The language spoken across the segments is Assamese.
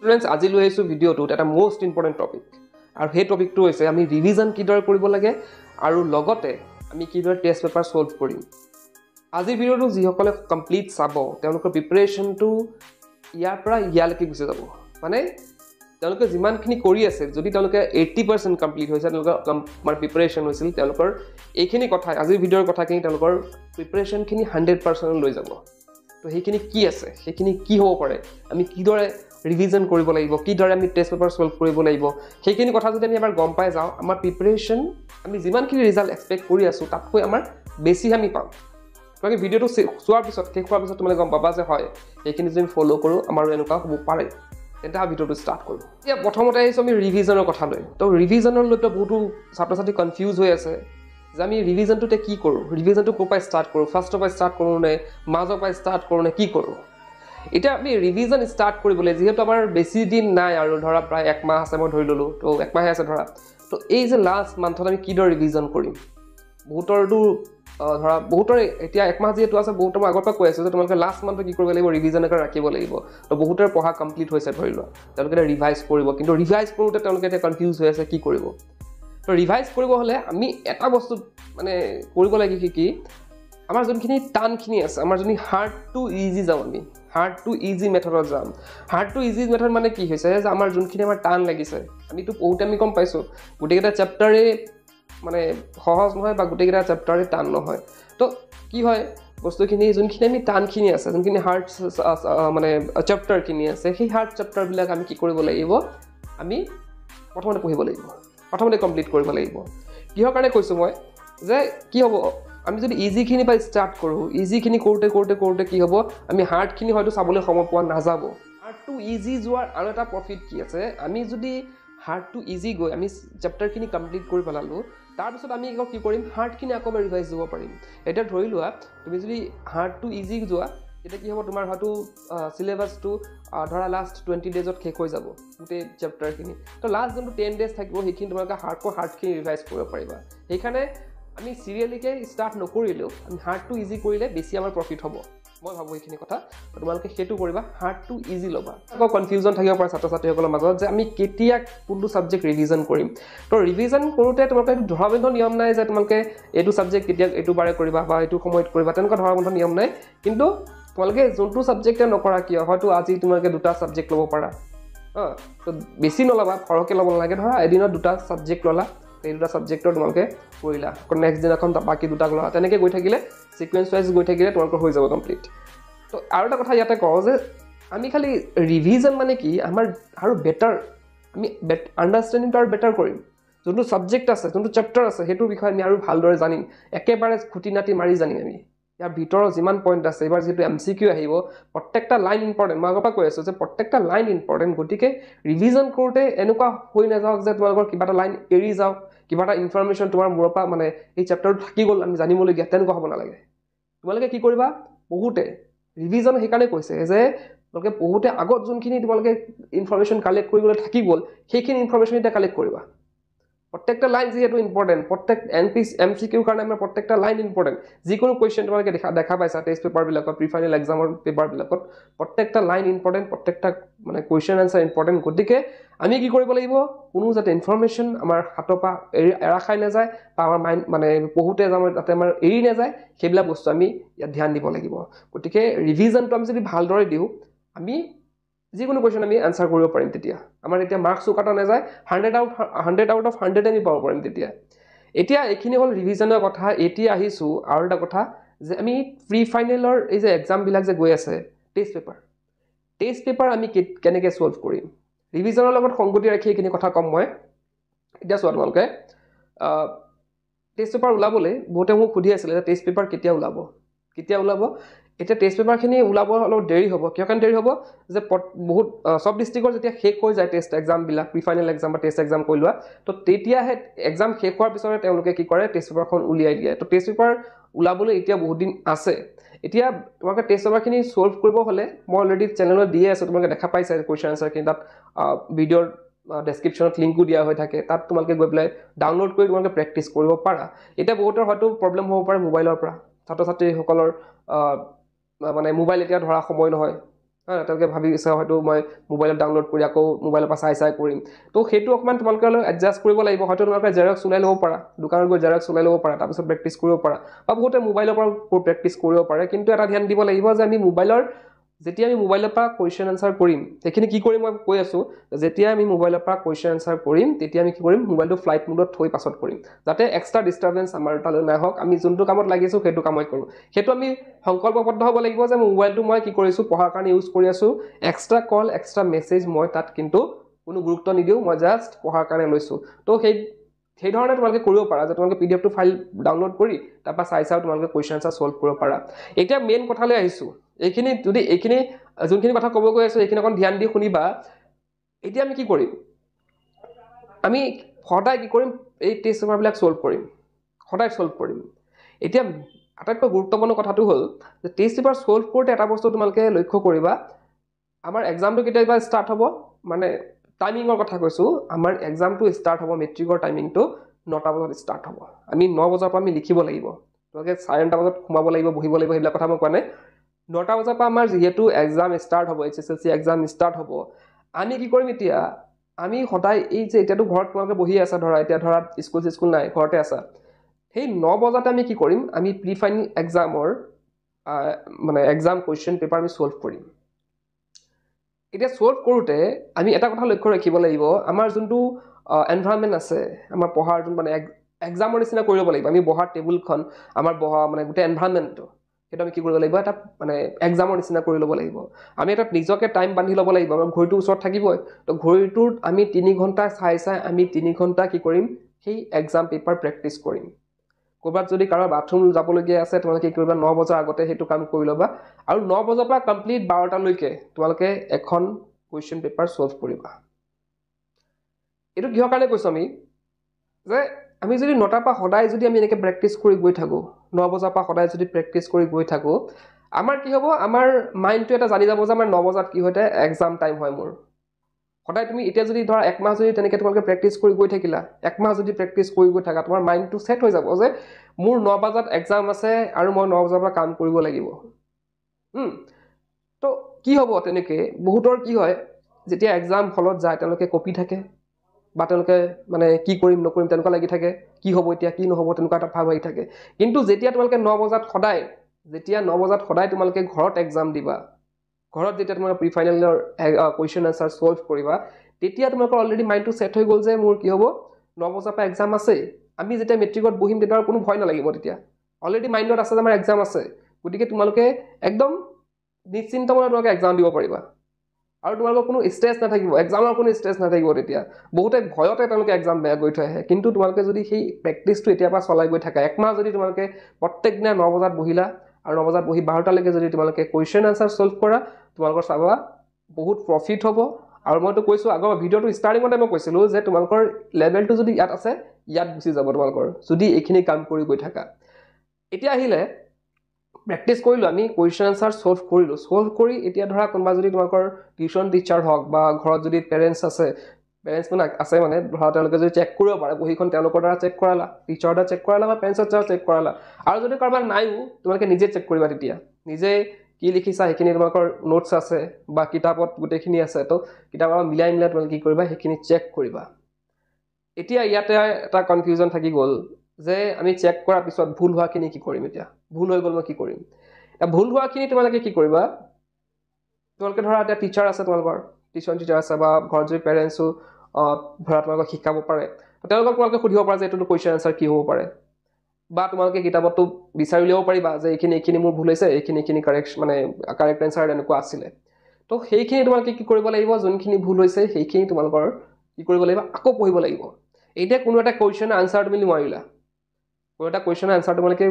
ষ্টুডেণ্টছ আজি লৈ আহিছোঁ ভিডিঅ'টোত এটা মষ্ট ইম্পৰ্টেণ্ট টপিক আৰু সেই টপিকটো হৈছে আমি ৰিভিজন কিদৰে কৰিব লাগে আৰু লগতে আমি কিদৰে টেষ্ট পেপাৰ ছল্ভ কৰিম। আজিৰ ভিডিঅ'টো যিসকলে কমপ্লিট চাব তেওঁলোকৰ প্ৰিপেৰেশ্যনটো ইয়াৰ পৰা ইয়ালৈকে গুচি যাব। মানে তেওঁলোকে যিমানখিনি কৰি আছে যদি তেওঁলোকে এইট্টি পাৰ্চেণ্ট কমপ্লিট হৈছে তেওঁলোকৰ মানে প্ৰিপেৰেশ্যন হৈছিল তেওঁলোকৰ এইখিনি কথাই আজিৰ ভিডিঅ'ৰ কথাখিনি তেওঁলোকৰ প্ৰিপেৰেশ্যনখিনি হাণ্ড্ৰেড পাৰ্চেণ্ট লৈ যাব। তো সেইখিনি কি আছে? সেইখিনি কি হ'ব পাৰে? আমি কিদৰে ৰিভিজন কৰিব লাগিব কিদৰে আমি টেষ্ট পেপাৰ ছল্ভ কৰিব লাগিব সেইখিনি কথা যদি আমি এবাৰ গম পাই যাওঁ আমাৰ প্ৰিপেৰেশ্যন আমি যিমানখিনি ৰিজাল্ট এক্সপেক্ট কৰি আছোঁ তাতকৈ আমাৰ বেছি আমি পাম। তোমালোকে ভিডিঅ'টো চোৱাৰ পিছত শেষ হোৱাৰ পিছত তোমালোকে গম পাবা যে হয় সেইখিনি যদি আমি ফ'ল' কৰোঁ আমাৰো এনেকুৱা হ'ব পাৰে। তেন্তে আমি ভিডিঅ'টো ষ্টাৰ্ট কৰোঁ। এতিয়া প্ৰথমতে আহিছোঁ আমি ৰিভিজনৰ কথা লৈ। তো ৰিভিজনৰ লৈতো বহুতো ছাত্ৰ ছাত্ৰী কনফিউজ হৈ আছে যে আমি ৰিভিজনটোতে কি কৰোঁ ৰিভিজনটো ক'ৰ পৰা ষ্টাৰ্ট কৰোঁ ফাৰ্ষ্টৰ পৰা ষ্টাৰ্ট কৰোঁ নে মাজৰ পৰা ষ্টাৰ্ট কৰোঁ নে কি কৰোঁ? এতিয়া আমি ৰিভিজন ষ্টাৰ্ট কৰিবলৈ যিহেতু আমাৰ বেছি দিন নাই আৰু ধৰা প্ৰায় একমাহ আছে মই ধৰি ল'লোঁ তো একমাহে আছে ধৰা। তো এই যে লাষ্ট মান্থত আমি কিদৰে ৰিভিজন কৰিম? বহুতৰতো ধৰা বহুতৰে এতিয়া একমাহ যিহেতু আছে বহুতৰ মই আগৰ পৰা কৈ আছোঁ যে তোমালোকে লাষ্ট মান্থত কি কৰিব লাগিব ৰিভিজন এটা ৰাখিব লাগিব। তো বহুতৰে পঢ়া কমপ্লিট হৈছে ধৰি লোৱা। তেওঁলোকে এতিয়া ৰিভাইজ কৰিব কিন্তু ৰিভাইজ কৰোঁতে তেওঁলোকে এতিয়া কনফিউজ হৈ আছে কি কৰিব? তো ৰিভাইজ কৰিব হ'লে আমি এটা বস্তু মানে কৰিব লাগে কি কি? আমাৰ যোনখিনি টানখিনি আছে আমাৰ যোনখিনি হাৰ্ড টু ইজি যাওঁ আমি হাৰ্ড টু ইজি মেথডত যাম। হাৰ্ড টু ইজি মেথড মানে কি হৈছে যে আমাৰ যোনখিনি আমাৰ টান লাগিছে আমিতো পঢ়োতে আমি গম পাইছোঁ গোটেইকেইটা চেপ্টাৰে মানে সহজ নহয় বা গোটেইকেইটা চেপ্টাৰে টান নহয়। তো কি হয় বস্তুখিনি যোনখিনি আমি টানখিনি আছে যোনখিনি হাৰ্ড মানে চেপ্টাৰখিনি আছে সেই হাৰ্ড চেপ্টাৰবিলাক আমি কি কৰিব লাগিব? আমি প্ৰথমতে পঢ়িব লাগিব। প্ৰথমতে কমপ্লিট কৰিব লাগিব। কিহৰ কাৰণে কৈছোঁ মই? যে কি হ'ব? আমি যদি ইজিখিনি পৰা ষ্টাৰ্ট কৰোঁ ইজিখিনি কৰোঁতে কৰোঁতে কৰোঁতে কি হ'ব? আমি হাৰ্ডখিনি হয়তো চাবলৈ সময় পোৱা নাযাব। হাৰ্ড টু ইজি যোৱাৰ আৰু এটা প্ৰফিট কি আছে? আমি যদি হাৰ্ড টু ইজি গৈ আমি চেপ্টাৰখিনি কমপ্লিট কৰি পেলালোঁ তাৰপিছত আমি আকৌ কি কৰিম? হাৰ্ডখিনি আকৌ ৰিভাইজ দিব পাৰিম। এতিয়া ধৰি লোৱা তুমি যদি হাৰ্ড টু ইজি যোৱা তেতিয়া কি হ'ব? তোমাৰ হয়তো চিলেবাছটো ধৰা লাষ্ট টুৱেণ্টি ডেজত শেষ হৈ যাব গোটেই চেপ্টাৰখিনি তো লাষ্ট যোনটো টেন ডেজ থাকিব সেইখিনি তোমালোকে হাৰ্ডকৈ হাৰ্ডখিনি ৰিভাইজ কৰিব পাৰিবা। সেইকাৰণে আমি চিৰিয়েলিকৈ ষ্টাৰ্ট নকৰিলেও আমি হাৰ্ড টু ইজি কৰিলে বেছি আমাৰ প্ৰফিট হ'ব। মই ভাবোঁ এইখিনি কথা তোমালোকে সেইটো কৰিবা হাৰ্ড টু ইজি ল'বা। আকৌ কনফিউজন থাকিব পাৰে ছাত্ৰ ছাত্ৰীসকলৰ মাজত যে আমি কেতিয়া কোনটো ছাবজেক্ট ৰিভিজন কৰিম। তো ৰিভিজন কৰোঁতে তোমালোকে এইটো ধৰাবন্ধ নিয়ম নাই যে তোমালোকে এইটো ছাবজেক্ট কেতিয়া এইটো বাৰে কৰিবা বা এইটো সময়ত কৰিবা তেনেকুৱা ধৰাবন্ধ নিয়ম নাই। কিন্তু তোমালোকে যোনটো ছাবজেক্টে নকৰা কিয় হয়তো আজি তোমালোকে দুটা ছাবজেক্ট ল'ব পাৰা। অঁ তো বেছি নল'বা সৰহকৈ ল'ব নালাগে ধৰা এদিনত দুটা ছাবজেক্ট ল'লা। এই দুটা ছাবজেক্টৰ তোমালোকে কৰিলা আকৌ নেক্সট দিনাখন বাকী দুটা ল'লা। তেনেকৈ গৈ থাকিলে ছিকুৱেঞ্চ ৱাইজ গৈ থাকিলে তোমালোকৰ হৈ যাব কমপ্লিট তো আৰু এটা কথা ইয়াতে কওঁ যে আমি খালি ৰিভিজন মানে কি আমাৰ আৰু বেটাৰ আমি বেট আণ্ডাৰষ্টেণ্ডিংটো আৰু বেটাৰ কৰিম। যোনটো ছাবজেক্ট আছে যোনটো চেপ্টাৰ আছে সেইটোৰ বিষয়ে আমি আৰু ভালদৰে জানিম। একেবাৰে খুটি নাটি মাৰি জানিম আমি। ইয়াৰ ভিতৰৰ যিমান পইণ্ট আছে এইবাৰ যিহেতু এম চি কিউ আহিব প্ৰত্যেকটা লাইন ইম্পৰ্টেণ্ট মই আগৰ পৰা কৈ আছোঁ যে প্ৰত্যেকটা লাইন ইম্পৰ্টেণ্ট গতিকে ৰিভিজন কৰোঁতে এনেকুৱা হৈ নাযাওক যে তোমালোকৰ কিবা এটা লাইন এৰি যাওক। কিবা এটা ইনফৰমেশ্যন তোমাৰ মূৰৰ পৰা মানে এই চেপ্টাৰটো থাকি গ'ল আমি জানিবলগীয়া তেনেকুৱা হ'ব নালাগে। তোমালোকে কি কৰিবা? বহুতে ৰিভিজন সেইকাৰণে কৈছে যে তোমালোকে বহুতে আগত যোনখিনি তোমালোকে ইনফৰমেশ্যন কালেক্ট কৰিবলৈ থাকি গ'ল সেইখিনি ইনফৰমেশ্যন এতিয়া কালেক্ট কৰিবা। প্ৰত্যেকটা লাইন যিহেতু ইম্পৰ্টেণ্ট প্ৰত্যেক এম পি এম চি কিউৰ কাৰণে আমাৰ প্ৰত্যেকটা লাইন ইম্পৰ্টেণ্ট যিকোনো কুৱেশ্যন তোমালোকে দেখা দেখা পাইছা টেষ্ট পেপাৰবিলাকত প্ৰি ফাইনেল এক্সামৰ পেপাৰবিলাকত প্ৰত্যেকটা লাইন ইম্পৰ্টেণ্ট প্ৰত্যেকটা মানে কুৱেশ্যন এনচাৰ ইম্পৰ্টেণ্ট গতিকে আমি কি কৰিব লাগিব? কোনো যাতে ইনফৰমেশ্যন আমাৰ হাতৰ পৰা এৰি এৰা খাই নাযায় বা আমাৰ মাইণ্ড মানে পঢ়োতে যাতে আমাৰ এৰি নাযায় সেইবিলাক বস্তু আমি ইয়াত ধ্যান দিব লাগিব। গতিকে ৰিভিজনটো আমি যদি ভালদৰে দিওঁ আমি যিকোনো কুৱেশ্যন আমি এনচাৰ কৰিব পাৰিম তেতিয়া। আমাৰ এতিয়া মাৰ্কছো কটা নাযায় hundred out hundred out of hundred আমি পাব পাৰিম তেতিয়া। এতিয়া এইখিনি হ'ল ৰিভিজনৰ কথা এতিয়া আহিছোঁ আৰু এটা কথা যে আমি প্ৰি ফাইনেলৰ এই যে এক্সামবিলাক যে গৈ আছে টেষ্ট পেপাৰ টেষ্ট পেপাৰ আমি কেনেকৈ ছল্ভ কৰিম? ৰিভিজনৰ লগত সংগতি ৰাখি এইখিনি কথা ক'ম মই। এতিয়া চোৱা তোমালোকে টেষ্ট পেপাৰ ওলাবলৈ বহুতে মোক সুধি আছিলে যে টেষ্ট পেপাৰ কেতিয়া ওলাব? কেতিয়া ওলাব? এতিয়া টেষ্ট পেপাৰখিনি ওলাব অলপ দেৰি হ'ব। কিয় কাৰণে দেৰি হ'ব? যে বহুত চব ডিষ্ট্ৰিক্টৰ যেতিয়া শেষ হৈ যায় টেষ্ট এক্সামবিলাক প্ৰি ফাইনেল এক্সাম বা টেষ্ট এক্সাম কৰি লোৱা তো তেতিয়াহে এক্সাম শেষ হোৱাৰ পিছতে তেওঁলোকে কি কৰে টেষ্ট পেপাৰখন উলিয়াই দিয়ে। তো টেষ্ট পেপাৰ ওলাবলৈ এতিয়া বহুত দিন আছে। এতিয়া তোমালোকে টেষ্ট পেপাৰখিনি ছল্ভ কৰিব হ'লে মই অলৰেডি চেনেলত দিয়ে আছোঁ তোমালোকে দেখা পাইছা কুৱেশ্যন এনচাৰখিনি তাত ভিডিঅ'ৰ ডেছক্ৰিপশ্যনত লিংকো দিয়া হৈ থাকে। তাত তোমালোকে গৈ পেলাই ডাউনলোড কৰি তোমালোকে প্ৰেক্টিচ কৰিব পাৰা। এতিয়া বহুতৰ হয়তো প্ৰব্লেম হ'ব পাৰে মোবাইলৰ পৰা। ছাত্ৰ ছাত্ৰীসকলৰ মানে মোবাইল এতিয়া ধৰা সময় নহয়। হা তেওঁলোকে ভাবিছে হয়তো মই মোবাইলত ডাউনলোড কৰি আকৌ মোবাইলৰ পৰা চাই চাই কৰিম। তো সেইটো অকণমান তোমালোকে অলপ এডজাষ্ট কৰিব লাগিব। হয়তো তোমালোকে জেৰক্স ওলাই ল'ব পাৰা। দোকানত গৈ জেৰক্স ওলাই ল'ব পাৰা। তাৰপিছত প্ৰেক্টিছ কৰিব পাৰা। বা বহুতে মোবাইলৰ পৰা প্ৰেক্টিছ কৰিব পাৰে। কিন্তু এটা ধ্যান দিব লাগিব যে আমি মোবাইলৰ যেতিয়া আমি মোবাইলৰ পৰা কুৱেশ্যন এনচাৰ কৰিম সেইখিনি কি কৰিম মই কৈ আছোঁ যেতিয়া আমি মোবাইলৰ পৰা কুৱেশ্যন এনচাৰ কৰিম তেতিয়া আমি কি কৰিম মোবাইলটো ফ্লাইট মোডত থৈ পাছত কৰিম। যাতে এক্সট্ৰা ডিষ্টাৰ্বেঞ্চ আমাৰ তালৈ নাহক আমি যোনটো কামত লাগিছোঁ সেইটো কামত কৰোঁ। সেইটো আমি সংকল্পবদ্ধ হ'ব লাগিব যে মোবাইলটো মই কি কৰিছোঁ পঢ়াৰ কাৰণে ইউজ কৰি আছোঁ। এক্সট্ৰা কল এক্সট্ৰা মেছেজ মই তাত কিন্তু কোনো গুৰুত্ব নিদিওঁ মই জাষ্ট পঢ়াৰ কাৰণে লৈছোঁ। তো সেই সেইধৰণে তোমালোকে কৰিব পাৰা যে তোমালোকে পি ডি এফটো ফাইল ডাউনলোড কৰি তাৰপৰা চাই চাই তোমালোকে কুৱেশ্যন এনচাৰ ছল্ভ কৰিব পাৰা। এতিয়া মেইন কথালৈ আহিছোঁ। এইখিনি যদি এইখিনি যোনখিনি কথা ক'ব গৈ আছোঁ এইখিনি অকণ ধ্যান দি শুনিবা। এতিয়া আমি কি কৰিম? আমি সদায় কি কৰিম? এই টেষ্ট পেপাৰবিলাক ছল্ভ কৰিম। সদায় ছল্ভ কৰিম। এতিয়া আটাইতকৈ গুৰুত্বপূৰ্ণ কথাটো হ'ল যে টেষ্ট পেপাৰ ছল্ভ কৰোঁতে এটা বস্তু তোমালোকে লক্ষ্য কৰিবা। আমাৰ এক্সামটো কেতিয়াবা ষ্টাৰ্ট হ'ব মানে টাইমিঙৰ কথা কৈছোঁ আমাৰ এক্সামটো ষ্টাৰ্ট হ'ব মেট্ৰিকৰ টাইমিংটো নটা বজাত ষ্টাৰ্ট হ'ব। আমি ন বজাৰ পৰা আমি লিখিব লাগিব। তোমালোকে চাৰে নটা বজাত সোমাব লাগিব বহিব লাগিব সেইবিলাক কথা মই কোৱা নাই। নটা বজাৰ পৰা আমাৰ যিহেতু এক্সাম ষ্টাৰ্ট হ'ব H S L C exam start হ'ব আমি কি কৰিম এতিয়া? আমি সদায় এই যে এতিয়াতো ঘৰত তোমালোকে বহি আছা ধৰা এতিয়া ধৰা স্কুল চিস্কুল নাই ঘৰতে আছা। সেই ন বজাতে আমি কি কৰিম? আমি প্ৰি ফাইনেল এক্সামৰ মানে এক্সাম কুৱেশ্যন পেপাৰ আমি ছল্ভ কৰিম। এতিয়া ছল্ভ কৰোঁতে আমি এটা কথা লক্ষ্য ৰাখিব লাগিব আমাৰ যোনটো এনভাইৰমেণ্ট আছে আমাৰ পঢ়াৰ যোন মানে এক্সামৰ নিচিনা কৰিব লাগিব আমি বহাৰ টেবুলখন আমাৰ বহা মানে গোটেই এনভাইৰমেণ্টটো সেইটো আমি কি কৰিব লাগিব এটা মানে এক্সামৰ নিচিনা কৰি ল'ব লাগিব। আমি এটা নিজকে টাইম বান্ধি ল'ব লাগিব আমাৰ ঘড়ীটোৰ ওচৰত থাকিবই তো ঘড়ীটোত আমি তিনি ঘণ্টা চাই চাই আমি তিনি ঘণ্টা কি কৰিম সেই এক্সাম পেপাৰ প্ৰেক্টিছ কৰিম। ক'ৰবাত যদি কাৰোবাৰ বাথৰুম যাবলগীয়া আছে তোমালোকে কি কৰিবা ন বজাৰ আগতে সেইটো কাম কৰি ল'বা। আৰু ন বজাৰ পৰা কমপ্লিট বাৰটালৈকে তোমালোকে এখন কুৱেশ্যন পেপাৰ ছল্ভ কৰিবা। এইটো কিহৰ কাৰণে কৈছোঁ আমি? যে আমি যদি নটাৰ পৰা সদায় যদি আমি এনেকৈ প্ৰেক্টিছ কৰি গৈ থাকোঁ ন বজাৰ পৰা সদায় যদি প্ৰেক্টিছ কৰি গৈ থাকোঁ আমাৰ কি হ'ব? আমাৰ মাইণ্ডটো এটা জানি যাব যে আমাৰ ন বজাত কি হয় এক্সাম টাইম হয় মোৰ। সদায় তুমি এতিয়া যদি ধৰা একমাহ যদি তেনেকৈ তোমালোকে প্ৰেক্টিছ কৰি গৈ থাকিলা একমাহ যদি প্ৰেক্টিছ কৰি গৈ থাকা তোমাৰ মাইণ্ডটো ছেট হৈ যাব যে মোৰ ন বজাত এক্সাম আছে আৰু মই ন বজাৰ পৰা কাম কৰিব লাগিব। তো কি হ'ব তেনেকৈ? বহুতৰ কি হয় যেতিয়া এক্সাম হলত যায় তেওঁলোকে কপি থাকে বা তেওঁলোকে মানে কি কৰিম নকৰিম তেনেকুৱা লাগি থাকে কি হ'ব এতিয়া কি নহ'ব তেনেকুৱা এটা ভাৱ আহি থাকে। কিন্তু যেতিয়া তোমালোকে ন বজাত সদায় যেতিয়া ন বজাত সদায় তোমালোকে ঘৰত এক্সাম দিবা ঘৰত যেতিয়া তোমালোকে প্ৰি ফাইনেলৰ কুৱেশ্যন এনচাৰ ছল্ভ কৰিবা তেতিয়া তোমালোকৰ অলৰেডি মাইণ্ডটো ছেট হৈ গ'ল যে মোৰ কি হ'ব ন বজাৰ পৰা এক্সাম আছেই আমি যেতিয়া মেট্ৰিকত বহিম তেতিয়া আৰু কোনো ভয় নালাগিব তেতিয়া। অলৰেডি মাইণ্ডত আছে যে আমাৰ এক্সাম আছে গতিকে তোমালোকে একদম নিশ্চিন্ত মনে তোমালোকে এক্সাম দিব পাৰিবা। আৰু তোমালোকৰ কোনো ষ্ট্ৰেছ নাথাকিব এক্সামৰ কোনো ষ্ট্ৰেছ নাথাকিব তেতিয়া। বহুতে ভয়তে তেওঁলোকে এক্সাম বেয়া কৰি থৈ আহে কিন্তু তোমালোকে যদি সেই প্ৰেক্টিছটো এতিয়াৰ পৰা চলাই গৈ থাকা একমাহ যদি তোমালোকে প্ৰত্যেক দিনা ন বজাত বহিলা আৰু ন বজাত বহি বাৰটালৈকে যদি তোমালোকে কুৱেশ্যন আনচাৰ ছল্ভ কৰা তোমালোকৰ চাবা বহুত প্ৰফিট হ'ব। আৰু মইতো কৈছোঁ আগৰ ভিডিঅ'টো ষ্টাৰ্টিঙতে মই কৈছিলোঁ যে তোমালোকৰ লেভেলটো যদি ইয়াত আছে ইয়াত গুচি যাব তোমালোকৰ যদি এইখিনি কাম কৰি গৈ থাকা। এতিয়া আহিলে প্ৰেক্টিছ কৰিলোঁ আমি কুৱেশ্যন এনচাৰ ছল্ভ কৰিলোঁ। ছল্ভ কৰি এতিয়া ধৰা কোনোবা যদি তোমালোকৰ টিউশ্যন টিচাৰ হওক বা ঘৰত যদি পেৰেণ্টছ আছে পেৰেণ্টছ মানে আছে মানে ধৰা তেওঁলোকে যদি চেক কৰিব পাৰে বহীখন তেওঁলোকৰ দ্বাৰা চেক কৰালা টিচাৰৰ দ্বাৰা চেক কৰালা বা পেৰেণ্টছৰ দ্বাৰা চেক কৰালা আৰু যদি কাৰোবাৰ নাইও তোমালোকে নিজে চেক কৰিবা তেতিয়া। নিজে কি লিখিছা সেইখিনি তোমালোকৰ নোটছ আছে বা কিতাপত গোটেইখিনি আছে তো কিতাপৰ মিলাই মিলাই তোমালোকে কি কৰিবা সেইখিনি চেক কৰিবা। এতিয়া ইয়াতে এটা কনফিউজন থাকি গ'ল যে আমি চেক কৰাৰ পিছত ভুল হোৱাখিনি কি কৰিম এতিয়া? ভুল হৈ গ'ল মই কি কৰিম? ভুল হোৱাখিনি তোমালোকে কি কৰিবা? তোমালোকে ধৰা এতিয়া টিচাৰ আছে তোমালোকৰ টিউশ্যন টিচাৰ আছে বা ঘৰত যদি পেৰেণ্টছো ধৰা তোমালোকক শিকাব পাৰে তেওঁলোকক তোমালোকে সুধিব পাৰা যে এইটোতো কুৱেশ্যন এনচাৰ কি হ'ব পাৰে। বা তোমালোকে কিতাপতো বিচাৰি উলিয়াব পাৰিবা যে এইখিনি এইখিনি মোৰ ভুল হৈছে এইখিনি এইখিনি কাৰেক্ট মানে কাৰেক্ট এনচাৰ এনেকুৱা আছিলে। তো সেইখিনি তোমালোকে কি কৰিব লাগিব যোনখিনি ভুল হৈছে সেইখিনি তোমালোকৰ কি কৰিব লাগিব আকৌ পঢ়িব লাগিব। এতিয়া কোনো এটা কুৱেশ্যনৰ আনচাৰ তুমি নোৱাৰিলা কোনো এটা কুৱেশ্যনৰ আনচাৰ তোমালোকে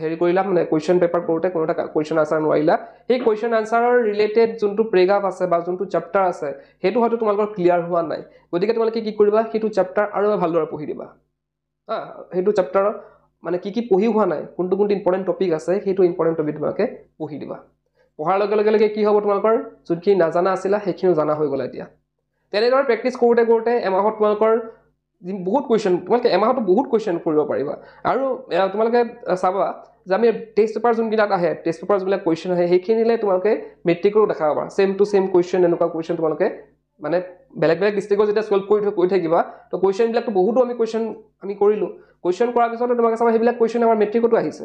হেৰি কৰিলা মানে কুৱেশ্যন পেপাৰ কৰোঁতে কোনো এটা কুৱেশ্যন আনচাৰ নোৱাৰিলা। সেই কুৱেশ্যন আনচাৰৰ ৰিলেটেড যোনটো প্ৰেগাপ আছে বা যোনটো চেপ্টাৰ আছে সেইটো হয়তো তোমালোকৰ ক্লিয়াৰ হোৱা নাই। গতিকে তোমালোকে কি কৰিবা সেইটো চেপ্টাৰ আৰু ভালদৰে পঢ়ি দিবা। হা সেইটো চেপ্টাৰৰ মানে কি কি পঢ়ি হোৱা নাই কোনটো কোনটো ইম্পৰ্টেণ্ট টপিক আছে সেইটো ইম্পৰ্টেণ্ট টপিক তোমালোকে পঢ়ি দিবা। পঢ়াৰ লগে লগে লগে কি হ'ব তোমালোকৰ যোনখিনি নাজানা আছিলা সেইখিনিও জনা হৈ গ'ল এতিয়া। তেনেদৰে প্ৰেক্টিছ কৰোঁতে কৰোঁতে এমাহত তোমালোকৰ বহুত কুৱেশ্যন তোমালোকে এমাহতো বহুত কুৱেশ্যন কৰিব পাৰিবা। আৰু তোমালোকে চাবা যে আমি টেষ্ট পেপাৰ যোনকেইটাত আহে টেষ্ট পেপাৰ যোনবিলাক কুৱেশ্যন আহে সেইখিনিলে তোমালোকে মেট্ৰিকৰো দেখাব পাৰা। ছেম টু ছেম কুৱেশ্যন এনেকুৱা কুৱেশ্যন তোমালোকে মানে বেলেগ বেলেগ ডিষ্ট্ৰিক্টত যেতিয়া ছল্ভ কৰি কৰি থাকিবা তো কুৱেশ্যনবিলাকতো বহুতো আমি কুৱেশ্যন আমি কৰিলোঁ। কুৱেশ্যন কৰাৰ পিছতে তোমালোকে চাবা সেইবিলাক কুৱেশ্যন আমাৰ মেট্ৰিকতো আহিছে।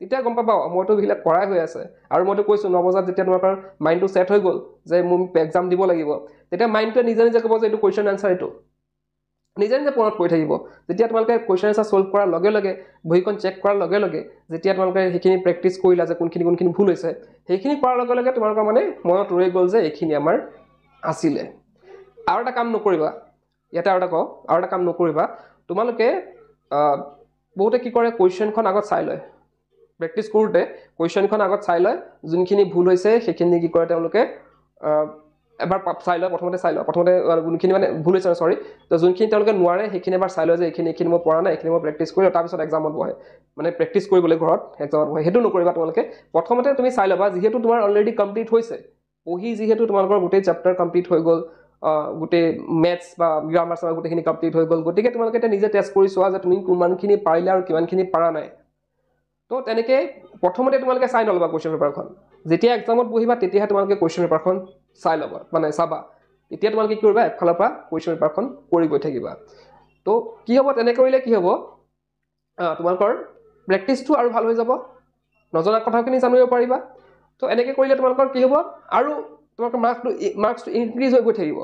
তেতিয়া গম পাবা মইতো এইবিলাক কৰাই হৈ আছে। আৰু মইতো কৈছোঁ ন বজাত যেতিয়া তোমালোকৰ মাইণ্ডটো ছেট হৈ গ'ল যে মোৰ এক্সাম দিব লাগিব তেতিয়া মাইণ্ডটোৱে নিজে নিজে ক'ব যে এইটো কুৱেশ্যন এনচাৰ এইটো। নিজে নিজে মনত পৰি থাকিব। যেতিয়া তোমালোকে কুৱেশ্যন এনচাৰ ছল্ভ কৰাৰ লগে লগে বহীখন চেক কৰাৰ লগে লগে যেতিয়া তোমালোকে সেইখিনি প্ৰেক্টিচ কৰিলা যে কোনখিনি কোনখিনি ভুল হৈছে সেইখিনি কৰাৰ লগে লগে তোমালোকৰ মানে মনত ৰৈ গ'ল যে এইখিনি আমাৰ আছিলে। আৰু এটা কাম নকৰিবা ইয়াতে আৰু এটা কওঁ আৰু এটা কাম নকৰিবা তোমালোকে বহুতে কি কৰে কুৱেশ্যনখন আগত চাই লয়। প্ৰেক্টিচ কৰোঁতে কুৱেশ্যনখন আগত চাই লয় যোনখিনি ভুল হৈছে সেইখিনি কি কৰে তেওঁলোকে এবাৰ চাই লয় প্ৰথমতে চাই লয় প্ৰথমতে যোনখিনি মানে ভুল হৈছে চৰি তো যোনখিনি তেওঁলোকে নোৱাৰে সেইখিনি এবাৰ চাই লয় যে এইখিনি এইখিনি মই পৰা নাই এইখিনি মই প্ৰেক্টিচ কৰি তাৰপিছত এক্সামত বহে। মানে প্ৰেক্টিচ কৰিবলৈ ঘৰত এক্সামত বহে। সেইটো নকৰিবা তোমালোকে। প্ৰথমতে তুমি চাই ল'বা যিহেতু তোমাৰ অলৰেডি কমপ্লিট হৈছে পঢ়ি যিহেতু তোমালোকৰ গোটেই চেপ্টাৰ কমপ্লিট হৈ গ'ল গোটেই মেথছ বা গ্ৰামাৰ চামাৰ গোটেইখিনি কমপ্লিট হৈ গ'ল গতিকে তোমালোকে এতিয়া নিজে টেষ্ট কৰি চোৱা যে তুমি কিমানখিনি পাৰিলা আৰু কিমানখিনি পৰা নাই। তো তেনেকৈ প্ৰথমতে তোমালোকে চাই নল'বা কুৱেশ্যন পেপাৰখন যেতিয়া এক্সামত বহিবা তেতিয়াহে তোমালোকে কুৱেশ্যন পেপাৰখন চাই ল'বা। মানে চাবা তেতিয়া তোমালোকে কি কৰিবা একফালৰ পৰা কুৱেশ্যন পেপাৰখন কৰি গৈ থাকিবা। তো কি হ'ব তেনে কৰিলে কি হ'ব? তোমালোকৰ প্ৰেক্টিচটো আৰু ভাল হৈ যাব। নজনা কথাখিনি জানিব পাৰিবা। তো এনেকৈ কৰিলে তোমালোকৰ কি হ'ব? আৰু তোমালোকৰ মাৰ্কটো মাৰ্কছটো ইনক্ৰিজ হৈ গৈ থাকিব।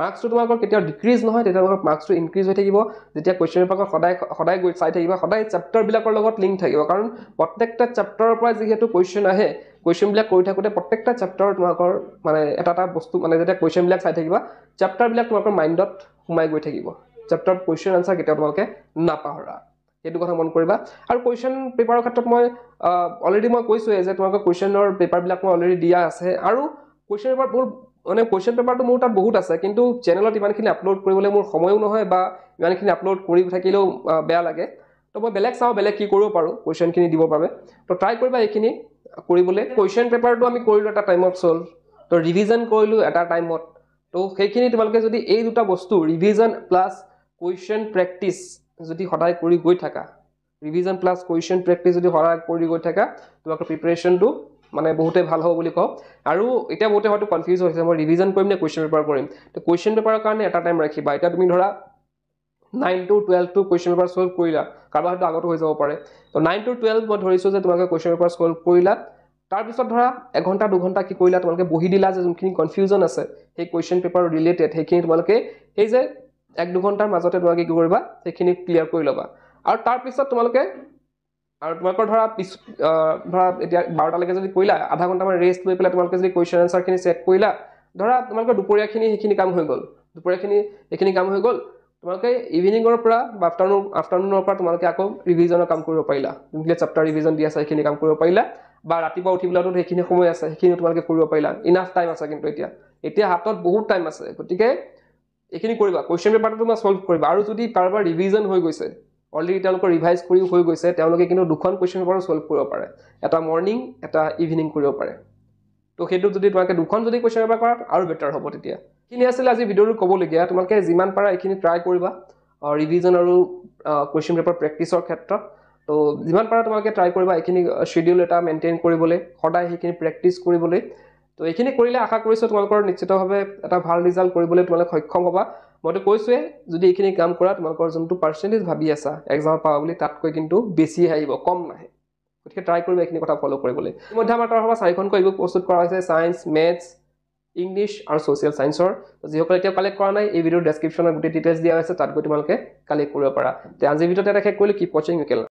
মাৰ্কছটো তোমালোকৰ কেতিয়াও ডিক্ৰিজ নহয় তেতিয়া তোমালোকৰ মাৰ্কছটো ইনক্ৰিজ হৈ থাকিব। যেতিয়া কুৱেশ্যন পেপাৰখন সদায় সদায় গৈ চাই থাকিবা সদায় চেপ্টাৰবিলাকৰ লগত লিংক থাকিব। কাৰণ প্ৰত্যেকটা চেপ্টাৰৰ পৰা যিহেতু কুৱেশ্যন আহে কুৱেশ্যনবিলাক কৰি থাকোঁতে প্ৰত্যেকটা চেপ্টাৰৰ তোমালোকৰ মানে এটা এটা বস্তু মানে যেতিয়া কুৱেশ্যনবিলাক চাই থাকিবা চেপ্টাৰবিলাক তোমালোকৰ মাইণ্ডত সোমাই গৈ থাকিব। চেপ্টাৰ কুৱেশ্যন আনচাৰ কেতিয়াও তোমালোকে নাপাহৰা। সেইটো কথা মন কৰিবা। আৰু কুৱেশ্যন পেপাৰৰ ক্ষেত্ৰত মই অলৰেডি মই কৈছোঁৱে যে তোমালোকৰ কুৱেশ্যনৰ পেপাৰবিলাক মই অলৰেডি দিয়া আছে। আৰু কুৱেশ্যন পেপাৰ বহুত মানে কুৱেশ্যন পেপাৰটো মোৰ তাত বহুত আছে কিন্তু চেনেলত ইমানখিনি আপলোড কৰিবলৈ মোৰ সময়ো নহয় বা ইমানখিনি আপলোড কৰি থাকিলেও বেয়া লাগে। তো মই বেলেগ চাওঁ বেলেগ কি কৰিব পাৰোঁ কুৱেশ্যনখিনি দিবৰ বাবে তো ট্ৰাই কৰিবা এইখিনি কৰিবলৈ। কুৱেশ্যন পেপাৰটো আমি কৰিলোঁ এটা টাইমত চ'ল্ভ তো ৰিভিজন কৰিলোঁ এটা টাইমত তো সেইখিনি তোমালোকে যদি এই দুটা বস্তু ৰিভিজন প্লাছ কুৱেশ্যন প্ৰেক্টিচ যদি সদায় কৰি গৈ থাকা ৰিভিজন প্লাছ কুৱেশ্যন প্ৰেক্টিচ যদি সদায় কৰি গৈ থাকা তোমালোকৰ প্ৰিপেৰেশ্যনটো মানে বহুতেই ভাল হ'ব বুলি কওঁ। আৰু এতিয়া বহুতে হয়তো কনফিউজ হৈছে মই ৰিভিজন কৰিম নে কুৱেশ্যন পেপাৰ কৰিম? তো কুৱেশ্যন পেপাৰৰ কাৰণে এটা টাইম ৰাখিবা। এতিয়া তুমি ধৰা নাইন টু টুৱেলভটো কুৱেশ্যন পেপাৰ ছল্ভ কৰিলা কাৰোবাৰ হয়তো আগতো হৈ যাব পাৰে। তো নাইন টু টুৱেলভ মই ধৰিছোঁ যে তোমালোকে কুৱেশ্যন পেপাৰ ছল্ভ কৰিলা তাৰপিছত ধৰা এঘণ্টা দুঘণ্টা কি কৰিলা তোমালোকে বহি দিলা যে যোনখিনি কনফিউজন আছে সেই কুৱেশ্যন পেপাৰ ৰিলেটেড সেইখিনি তোমালোকে সেই যে এক দুঘণ্টাৰ মাজতে তোমালোকে কি কৰিবা সেইখিনি ক্লিয়াৰ কৰি ল'বা। আৰু তাৰপিছত তোমালোকে আৰু তোমালোকৰ ধৰা পিছ ধৰা এতিয়া বাৰটালৈকে যদি কৰিলা আধা ঘণ্টামান ৰেষ্ট লৈ পেলাই তোমালোকে যদি কুৱেশ্যন এনচাৰখিনি চেক কৰিলা ধৰা তোমালোকৰ দুপৰীয়াখিনি সেইখিনি কাম হৈ গ'ল। দুপৰীয়াখিনি সেইখিনি কাম হৈ গ'ল তোমালোকে ইভিনিঙৰ পৰা বা আফটাৰনুন আফটাৰনুনৰ পৰা তোমালোকে আকৌ ৰিভিজনৰ কাম কৰিব পাৰিলা। যোনবিলাক চেপ্টাৰ ৰিভিজন দি আছে সেইখিনি কাম কৰিব পাৰিলা বা ৰাতিপুৱা উঠি পেলাইতো সেইখিনি সময় আছে সেইখিনি তোমালোকে কৰিব পাৰিলা। ইনাফ টাইম আছে কিন্তু এতিয়া। এতিয়া হাতত বহুত টাইম আছে গতিকে এইখিনি কৰিবা। কুৱেশ্যন পেপাৰটো তোমাৰ ছল্ভ কৰিবা। আৰু যদি কাৰোবাৰ ৰিভিজন হৈ গৈছে অলৰেডি তেওঁলোকৰ ৰিভাইজ কৰিও হৈ গৈছে। তেওঁলোকে কিন্তু দুখন কুৱেশ্যন পেপাৰো ছল্ভ কৰিব পাৰে। এটা মৰ্ণিং এটা ইভিনিং কৰিব পাৰে। তো সেইটো যদি তোমালোকে দুখন যদি কুৱেশ্যন পেপাৰ কৰা আৰু বেটাৰ হ'ব তেতিয়া। এইখিনি আছিলে আজি ভিডিঅ'টো ক'বলগীয়া। তোমালোকে যিমান পাৰা এইখিনি ট্ৰাই কৰিবা। ৰিভিজন আৰু কুৱেশ্যন পেপাৰ প্ৰেক্টিচৰ ক্ষেত্ৰত। তো যিমান পাৰা তোমালোকে ট্ৰাই কৰিবা এইখিনি শ্বেডিউল এটা মেইনটেইন কৰিবলৈ সদায় সেইখিনি প্ৰেক্টিচ কৰিবলৈ। তো এইখিনি কৰিলে আশা কৰিছোঁ তোমালোকৰ নিশ্চিতভাৱে এটা ভাল ৰিজাল্ট কৰিবলৈ তোমালোকে সক্ষম হ'বা। মইতো কৈছোৱে যদি এইখিনি কাম কৰা তোমালোকৰ যোনটো পাৰ্চেণ্টেজ ভাবি আছা এক্সামত পাবা বুলি তাতকৈ কিন্তু বেছিহে আহিব কম নাহে। গতিকে ট্ৰাই কৰিবা এইখিনি কথা ফ'ল' কৰিবলৈ। ইতিমধ্যে আমাৰ তাৰফৰা চাৰিখনকৈ ইবুক প্ৰস্তুত কৰা হৈছে ছায়েন্স মেথছ ইংলিছ আৰু ছ'চিয়েল ছায়েন্সৰ যিসকলে এতিয়াও কালেক্ট কৰা নাই এই ভিডিঅ'ৰ ডেছক্ৰিপশ্যনত গোটেই ডিটেইলছ দিয়া হৈছে তাত গৈ তোমালোকে কালেক্ট কৰিব পাৰা। তে আজিৰ ভিডিঅ'তে এটা শেষ কৰিলোঁ কিপ ৱাচিং ইউ কেল